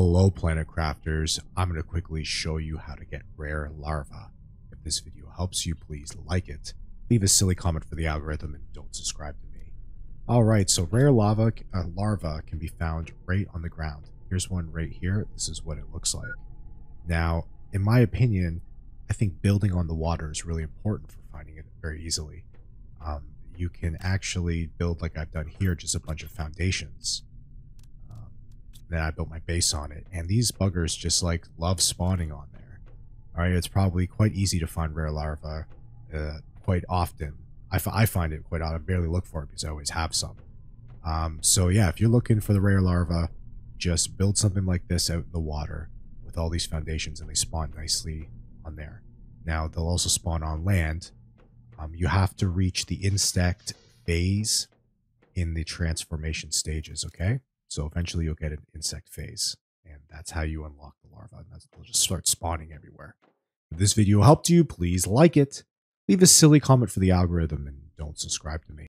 Hello Planet Crafters, I'm going to quickly show you how to get rare larva. If this video helps you, please like it, leave a silly comment for the algorithm, and don't subscribe to me. Alright, so rare lava, uh, larva can be found right on the ground. Here's one right here, this is what it looks like. Now, in my opinion, I think building on the water is really important for finding it very easily. Um, you can actually build like I've done here, just a bunch of foundations then I built my base on it. And these buggers just like love spawning on there. Alright, it's probably quite easy to find rare larvae uh, quite often. I, I find it quite odd. I barely look for it because I always have some. Um, so yeah, if you're looking for the rare larva, just build something like this out in the water with all these foundations and they spawn nicely on there. Now, they'll also spawn on land. Um, you have to reach the insect phase in the transformation stages, okay? So eventually you'll get an insect phase. And that's how you unlock the larva. And they'll just start spawning everywhere. If this video helped you, please like it. Leave a silly comment for the algorithm and don't subscribe to me.